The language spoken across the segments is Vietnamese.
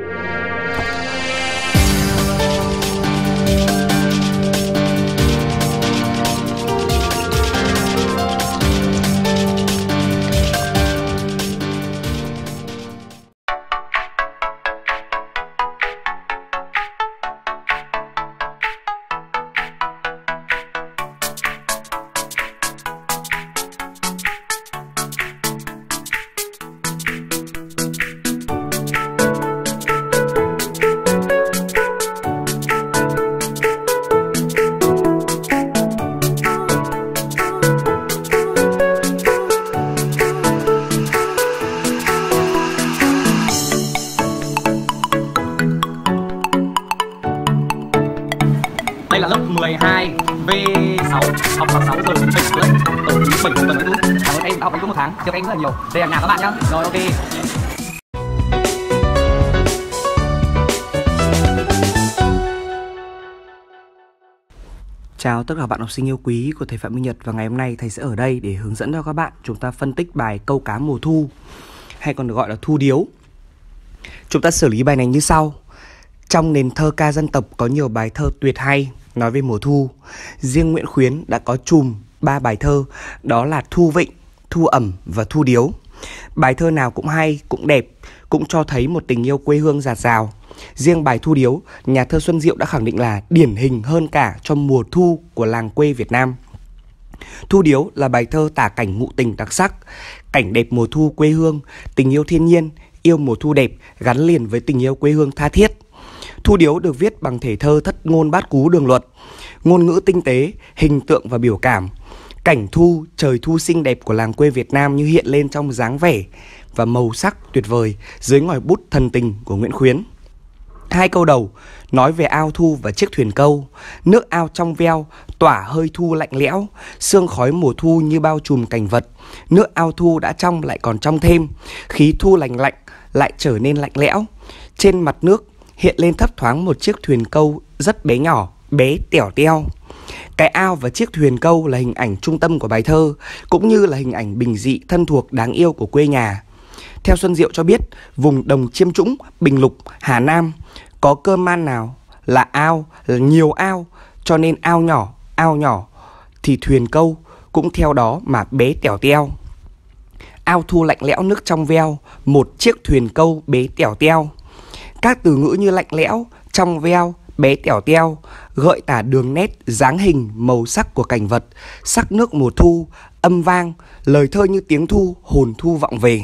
Đây là 12 V6 học vào 6 giờ bình lớp ở thứ 7 tuần thứ Cảm ơn em đã học bánh một tháng, chào em rất là nhiều. Đây là nhà các bạn nhá. Rồi ok. Chào tất cả các bạn học sinh yêu quý của thầy Phạm Minh Nhật và ngày hôm nay thầy sẽ ở đây để hướng dẫn cho các bạn chúng ta phân tích bài câu cá mùa thu hay còn được gọi là thu điếu. Chúng ta xử lý bài này như sau. Trong nền thơ ca dân tộc có nhiều bài thơ tuyệt hay nói về mùa thu. Riêng Nguyễn Khuyến đã có chùm ba bài thơ đó là Thu Vịnh, Thu Ẩm và Thu Điếu. Bài thơ nào cũng hay, cũng đẹp, cũng cho thấy một tình yêu quê hương giạt rào. Riêng bài Thu Điếu, nhà thơ Xuân Diệu đã khẳng định là điển hình hơn cả cho mùa thu của làng quê Việt Nam. Thu Điếu là bài thơ tả cảnh ngụ tình đặc sắc, cảnh đẹp mùa thu quê hương, tình yêu thiên nhiên, yêu mùa thu đẹp gắn liền với tình yêu quê hương tha thiết. Thu Điếu được viết bằng thể thơ thất ngôn bát cú đường luật, ngôn ngữ tinh tế, hình tượng và biểu cảm. Cảnh thu, trời thu xinh đẹp của làng quê Việt Nam như hiện lên trong dáng vẻ và màu sắc tuyệt vời dưới ngòi bút thần tình của Nguyễn Khuyến. Hai câu đầu nói về ao thu và chiếc thuyền câu. Nước ao trong veo, tỏa hơi thu lạnh lẽo, sương khói mùa thu như bao trùm cảnh vật. Nước ao thu đã trong lại còn trong thêm, khí thu lành lạnh lại trở nên lạnh lẽo. Trên mặt nước hiện lên thấp thoáng một chiếc thuyền câu rất bé nhỏ, bé tẻo teo. Cái ao và chiếc thuyền câu là hình ảnh trung tâm của bài thơ, cũng như là hình ảnh bình dị thân thuộc đáng yêu của quê nhà. Theo Xuân Diệu cho biết, vùng đồng Chiêm Trũng, Bình Lục, Hà Nam có cơ man nào là ao, là nhiều ao, cho nên ao nhỏ, ao nhỏ thì thuyền câu cũng theo đó mà bé tẻo teo. Ao thu lạnh lẽo nước trong veo, một chiếc thuyền câu bé tẻo teo. Các từ ngữ như lạnh lẽo, trong veo, bé tẻo teo gợi tả đường nét, dáng hình, màu sắc của cảnh vật, sắc nước mùa thu, âm vang, lời thơ như tiếng thu, hồn thu vọng về.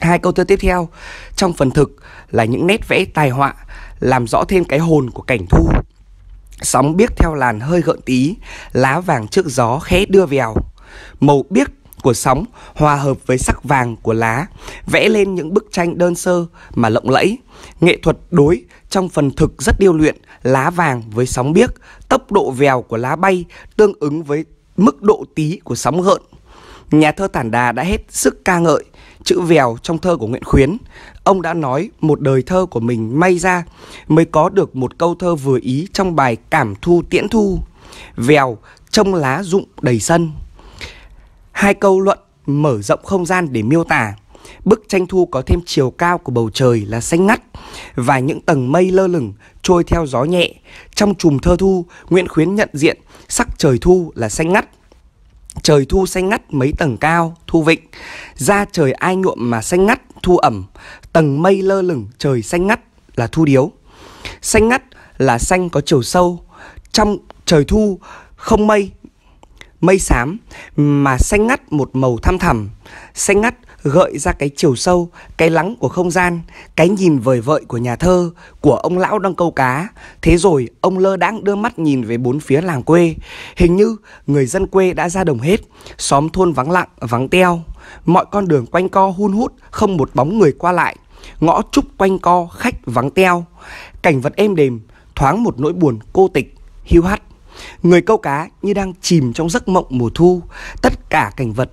Hai câu thơ tiếp theo trong phần thực là những nét vẽ tài họa làm rõ thêm cái hồn của cảnh thu. Sóng biếc theo làn hơi gợn tí, lá vàng trước gió khẽ đưa vèo. Màu biếc của sóng hòa hợp với sắc vàng của lá, vẽ lên những bức tranh đơn sơ mà lộng lẫy. Nghệ thuật đối trong phần thực rất điêu luyện, lá vàng với sóng biếc, tốc độ vèo của lá bay tương ứng với mức độ tí của sóng gợn. Nhà thơ Tản Đà đã hết sức ca ngợi chữ vèo trong thơ của Nguyễn Khuyến. Ông đã nói một đời thơ của mình may ra mới có được một câu thơ vừa ý trong bài Cảm Thu Tiễn Thu. Vèo trông lá rụng đầy sân. Hai câu luận mở rộng không gian để miêu tả. Bức tranh thu có thêm chiều cao của bầu trời là xanh ngắt và những tầng mây lơ lửng trôi theo gió nhẹ. Trong chùm thơ thu, Nguyễn Khuyến nhận diện sắc trời thu là xanh ngắt. Trời thu xanh ngắt mấy tầng cao, thu vịnh. Ra trời ai nhuộm mà xanh ngắt, thu ẩm. Tầng mây lơ lửng, trời xanh ngắt là thu điếu. Xanh ngắt là xanh có chiều sâu. Trong trời thu không mây, mây xám mà xanh ngắt một màu thăm thẳm. Xanh ngắt gợi ra cái chiều sâu, cái lắng của không gian, cái nhìn vời vợi của nhà thơ, của ông lão đang câu cá. Thế rồi ông lơ đãng đưa mắt nhìn về bốn phía làng quê. Hình như người dân quê đã ra đồng hết, xóm thôn vắng lặng, vắng teo. Mọi con đường quanh co hun hút, không một bóng người qua lại. Ngõ trúc quanh co, khách vắng teo. Cảnh vật êm đềm, thoáng một nỗi buồn cô tịch, hiu hắt. Người câu cá như đang chìm trong giấc mộng mùa thu. Tất cả cảnh vật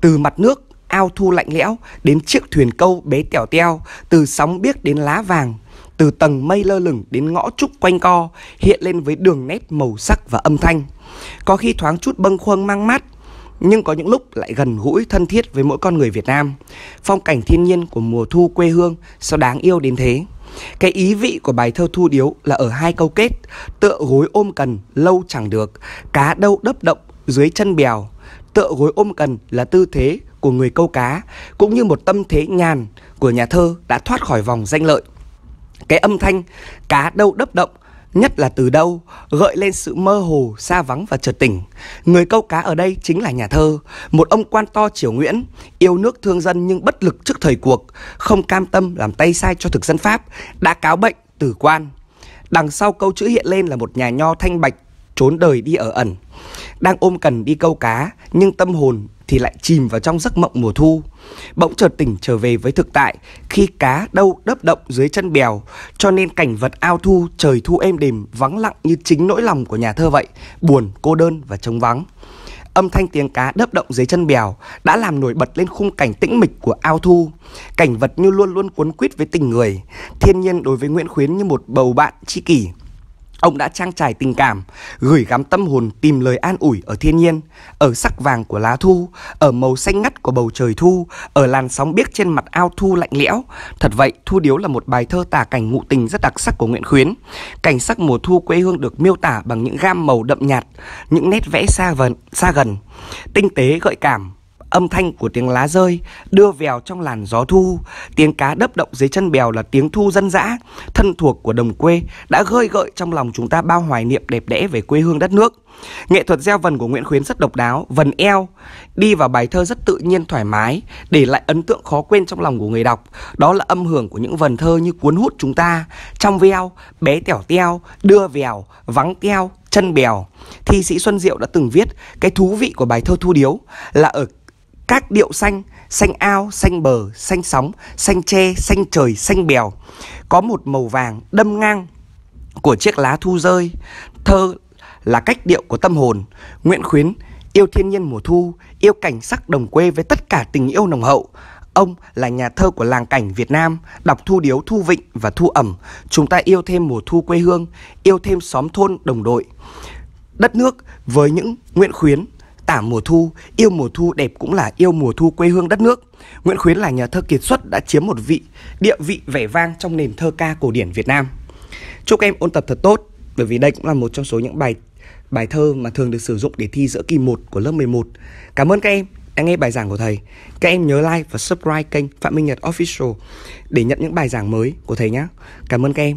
từ mặt nước ao thu lạnh lẽo đến chiếc thuyền câu bé tẻo teo, từ sóng biếc đến lá vàng, từ tầng mây lơ lửng đến ngõ trúc quanh co, hiện lên với đường nét màu sắc và âm thanh. Có khi thoáng chút bâng khuâng mang mát, nhưng có những lúc lại gần gũi thân thiết với mỗi con người Việt Nam. Phong cảnh thiên nhiên của mùa thu quê hương sao đáng yêu đến thế. Cái ý vị của bài thơ Thu Điếu là ở hai câu kết, Tựa gối ôm cần lâu chẳng được, Cá đâu đấp động dưới chân bèo. Tựa gối ôm cần là tư thế của người câu cá, Cũng như một tâm thế nhàn của nhà thơ đã thoát khỏi vòng danh lợi. Cái âm thanh cá đâu đấp động Nhất là từ đâu gợi lên sự mơ hồ, xa vắng và chợt tỉnh. Người câu cá ở đây chính là nhà thơ, một ông quan to triều Nguyễn, yêu nước thương dân nhưng bất lực trước thời cuộc, không cam tâm làm tay sai cho thực dân Pháp, đã cáo bệnh tử quan. Đằng sau câu chữ hiện lên là một nhà nho thanh bạch trốn đời đi ở ẩn, đang ôm cần đi câu cá nhưng tâm hồn thì lại chìm vào trong giấc mộng mùa thu. Bỗng chợt tỉnh trở về với thực tại khi cá đâu đớp động dưới chân bèo, cho nên cảnh vật ao thu, trời thu êm đềm, vắng lặng như chính nỗi lòng của nhà thơ vậy, buồn, cô đơn và trống vắng. Âm thanh tiếng cá đớp động dưới chân bèo đã làm nổi bật lên khung cảnh tĩnh mịch của ao thu. Cảnh vật như luôn luôn cuốn quýt với tình người. Thiên nhiên đối với Nguyễn Khuyến như một bầu bạn tri kỷ Ông đã trang trải tình cảm, gửi gắm tâm hồn tìm lời an ủi ở thiên nhiên, ở sắc vàng của lá thu, ở màu xanh ngắt của bầu trời thu, ở làn sóng biếc trên mặt ao thu lạnh lẽo. Thật vậy, Thu Điếu là một bài thơ tả cảnh ngụ tình rất đặc sắc của Nguyễn Khuyến. Cảnh sắc mùa thu quê hương được miêu tả bằng những gam màu đậm nhạt, những nét vẽ xa, vần, xa gần, tinh tế gợi cảm, âm thanh của tiếng lá rơi đưa vèo trong làn gió thu, tiếng cá đấp động dưới chân bèo là tiếng thu dân dã, thân thuộc của đồng quê đã gơi gợi trong lòng chúng ta bao hoài niệm đẹp đẽ về quê hương đất nước. Nghệ thuật gieo vần của Nguyễn Khuyến rất độc đáo, vần eo đi vào bài thơ rất tự nhiên thoải mái, để lại ấn tượng khó quên trong lòng của người đọc. Đó là âm hưởng của những vần thơ như cuốn hút chúng ta, trong veo, bé tẻo teo, đưa vèo, vắng teo, chân bèo. Thi sĩ Xuân Diệu đã từng viết cái thú vị của bài thơ Thu Điếu là ở các điệu xanh, xanh ao, xanh bờ, xanh sóng, xanh tre, xanh trời, xanh bèo. Có một màu vàng đâm ngang của chiếc lá thu rơi. Thơ là cách điệu của tâm hồn. Nguyễn Khuyến yêu thiên nhiên mùa thu, yêu cảnh sắc đồng quê với tất cả tình yêu nồng hậu. Ông là nhà thơ của làng cảnh Việt Nam, đọc thu điếu thu vịnh và thu ẩm. Chúng ta yêu thêm mùa thu quê hương, yêu thêm xóm thôn đồng đội. Đất nước với những Nguyễn Khuyến tả mùa thu, yêu mùa thu đẹp cũng là yêu mùa thu quê hương đất nước. Nguyễn Khuyến là nhà thơ kiệt xuất đã chiếm một vị địa vị vẻ vang trong nền thơ ca cổ điển Việt Nam. Chúc em ôn tập thật tốt, bởi vì đây cũng là một trong số những bài bài thơ mà thường được sử dụng để thi giữa kỳ 1 của lớp 11. Cảm ơn các em đã nghe bài giảng của thầy. Các em nhớ like và subscribe kênh Phạm Minh Nhật Official để nhận những bài giảng mới của thầy nhé. Cảm ơn các em.